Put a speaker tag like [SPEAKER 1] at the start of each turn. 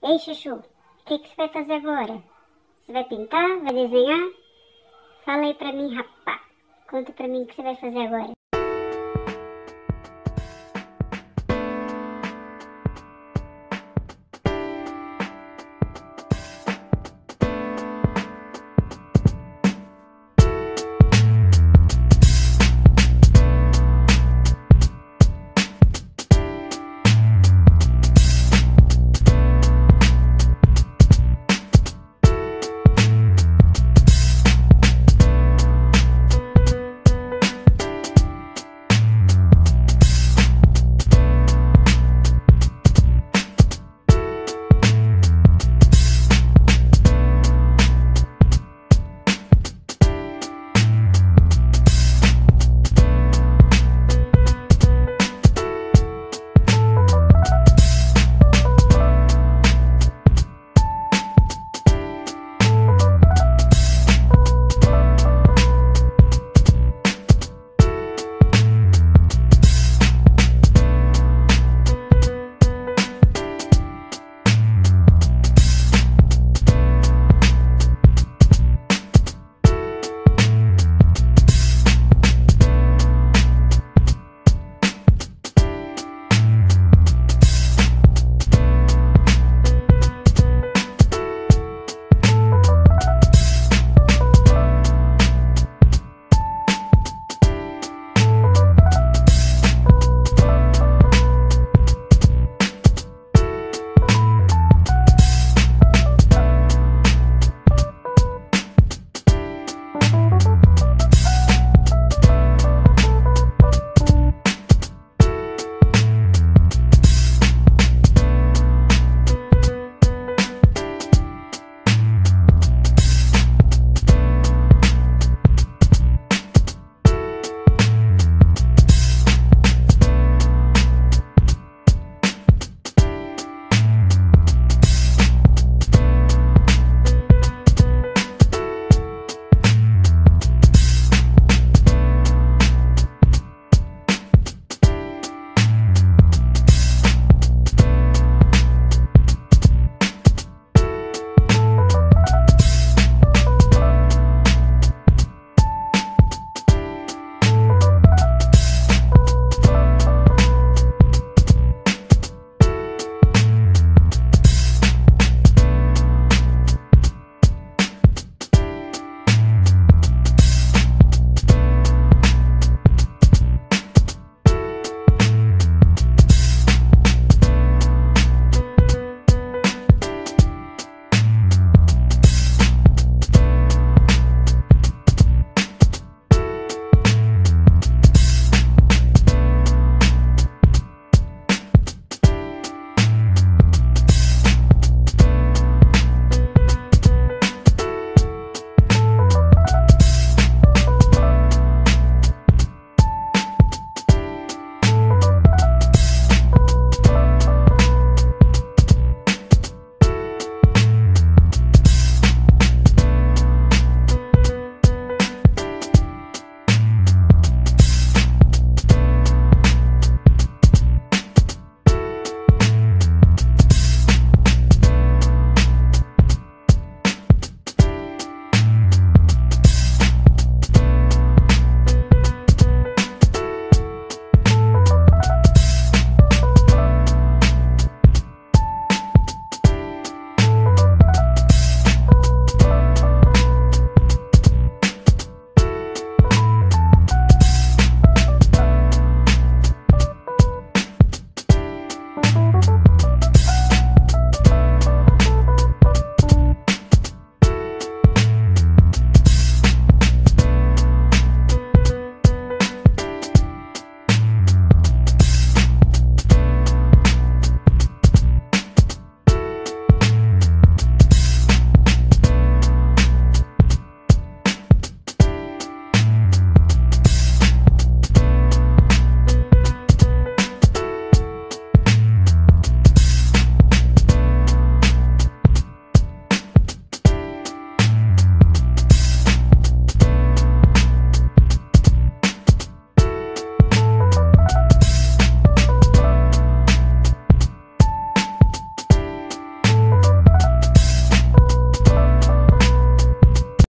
[SPEAKER 1] Ei, Chuchu, o que, que você vai fazer agora? Você vai pintar? Vai desenhar? Fala aí pra mim, rapá. Conta pra mim o que você vai fazer agora.